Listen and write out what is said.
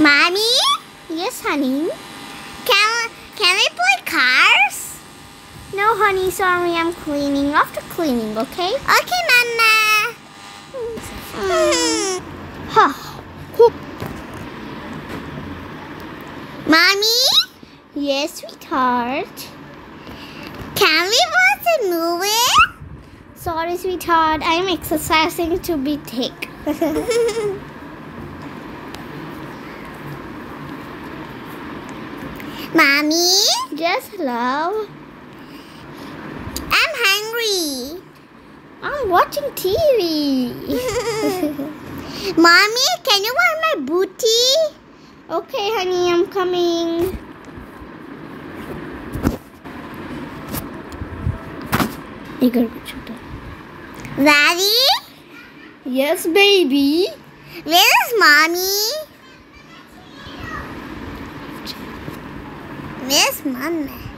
Mommy, Yes, honey. can can we play cars? No, honey, sorry, I'm cleaning. After cleaning, okay? Okay, Mama. Hmm. Huh. Mommy, Yes, sweetheart. can we watch a movie? Sorry, sweetheart. I'm exercising to be thick. Mommy? Yes, hello. I'm hungry. I'm watching TV. Mommy, can you wear my booty? Okay, honey, I'm coming. Igor, छोटा. Daddy? Yes, baby. Where is mommy? Where's mama?